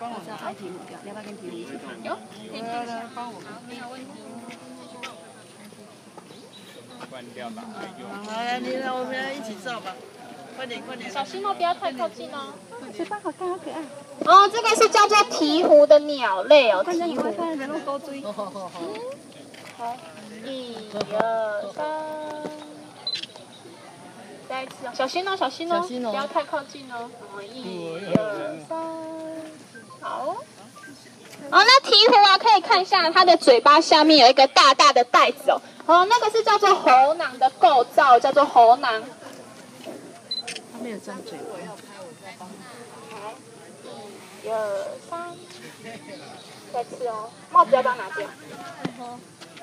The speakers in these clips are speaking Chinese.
帮我拿题目表，要不要跟题目一起做？有，可以听一下。帮我。没有问题。关掉吧，好来，你来，我们一起照吧。快点，快点。小心哦，不要太靠近哦。嘴巴好看，好可爱。哦，这个是叫做鹈鹕的鸟类哦，鹈鹕。看人都多追。好好好。好，一、二、三。再一次哦，小心哦，小心哦，不要太靠近哦。一、二、三。好。哦，那鹈鹕啊，可以看一下它的嘴巴下面有一个大大的袋子哦。哦，那个是叫做喉囊的构造，叫做喉囊。它没有张嘴。一、二、三。再次哦，帽子要不要拿掉？好。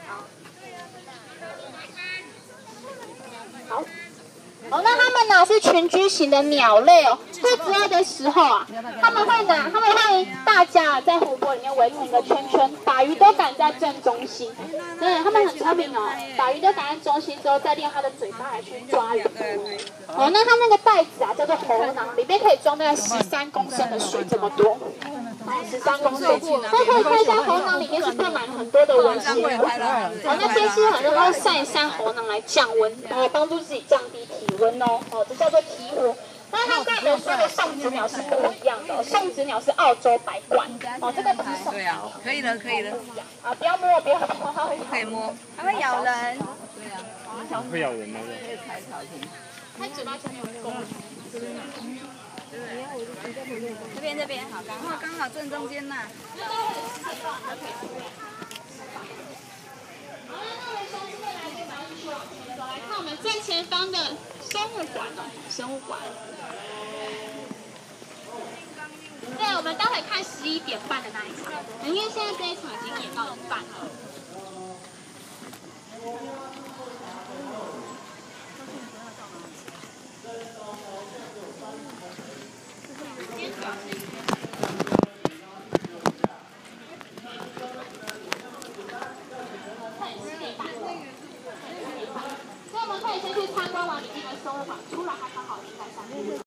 好。哦，那它们呢是群居型的鸟类哦。肚子饿的时候啊，他们会哪，他们会大家在湖泊围成一个圈圈，把鱼都赶在正中心。对，他们很聪明哦，把鱼都赶在中心之后，再利用它的嘴巴来去抓鱼。哦，那它那个袋子啊叫做喉囊，里面可以装大概十三公升的水这么多。十三公升，那可以看一下喉囊里面是放满了很多的温血管。哦，那天气很热，会扇一扇喉囊来降温，然后帮助自己降低体温哦。哦，这叫做鹈鹕。那它跟我们说的送子鸟是不一样的，送子鸟是澳洲白冠。哦，这个不是送。对啊，可以的，可以的。啊，不要摸，不要摸，它会可以摸，它会咬人。对啊，会咬人吗？它嘴巴前面有钩。这边这边好，刚好刚好正中间呐。来看我们正前方的生物馆哦，生物馆。对，我们待会看十一点半的那一场，因为现在这一场已经演到一半了。他往里面收了吧出来还刚好吃在下面